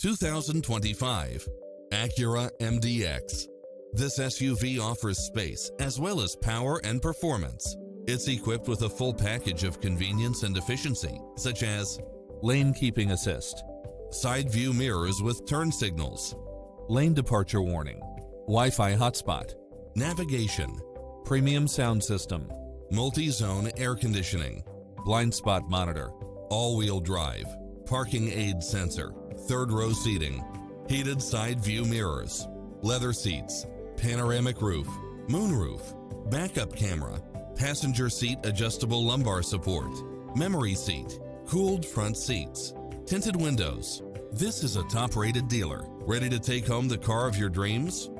2025 Acura MDX. This SUV offers space as well as power and performance. It's equipped with a full package of convenience and efficiency, such as lane keeping assist, side view mirrors with turn signals, lane departure warning, Wi-Fi hotspot, navigation, premium sound system, multi-zone air conditioning, blind spot monitor, all-wheel drive, parking aid sensor, third row seating, heated side view mirrors, leather seats, panoramic roof, moonroof, backup camera, passenger seat adjustable lumbar support, memory seat, cooled front seats, tinted windows. This is a top-rated dealer. Ready to take home the car of your dreams?